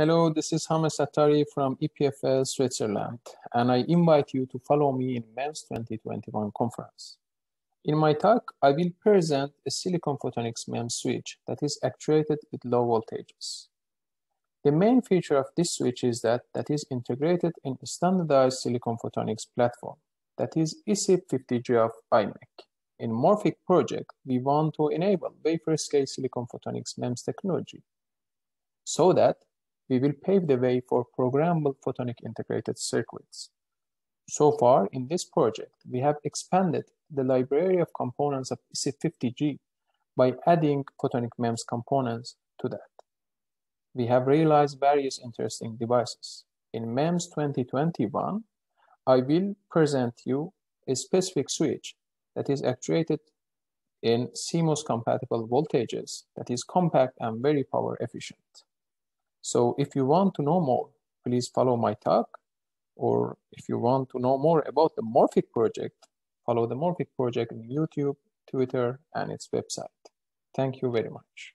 Hello, this is Hamed Sattari from EPFL Switzerland, and I invite you to follow me in MEMS 2021 conference. In my talk, I will present a silicon photonics MEMS switch that is actuated with low voltages. The main feature of this switch is that that is integrated in a standardized silicon photonics platform, that is iSiPP50G of imec. In Morphic project, we want to enable wafer scale silicon photonics MEMS technology so that we will pave the way for programmable photonic integrated circuits. So far, in this project, we have expanded the library of components of iSiPP50G by adding photonic MEMS components to that. We have realized various interesting devices. In MEMS 2021, I will present you a specific switch that is actuated in CMOS compatible voltages that is compact and very power efficient. So if you want to know more, please follow my talk. Or if you want to know more about the Morphic project, follow the Morphic project on YouTube, Twitter, and its website. Thank you very much.